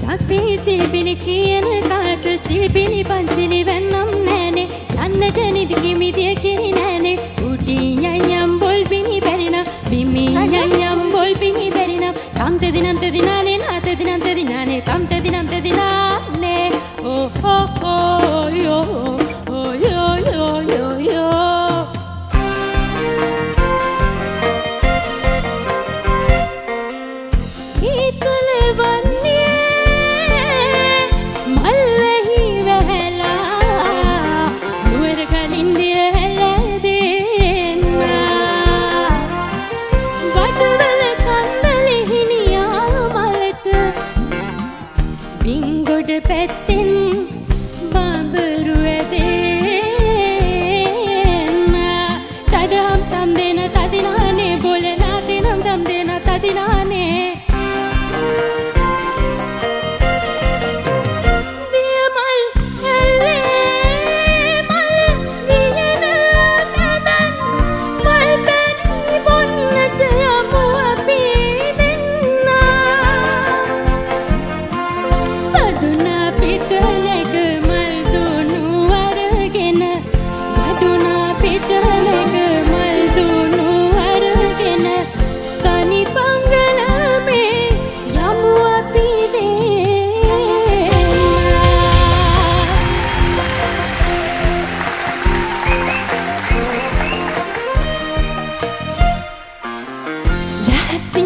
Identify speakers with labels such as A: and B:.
A: ചപ്പി ചീപ്പിനി കീയന് കാട്ട് ചീപ്പിനി പഞ്ചിനി വെണ്ണം നേനെ. തന്നിട്ട് നിധിക്ക് മിതിയക്കിനി നേനെ. കൂട്ടിയമ്പൊൾ പിനി പരിണം ബിമ്മിയമ്പൊൾ പിനി പരിണം കാന്തതിനം കൊടുപ്പത്തിൻ different